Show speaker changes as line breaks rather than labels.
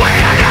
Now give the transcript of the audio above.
Wait!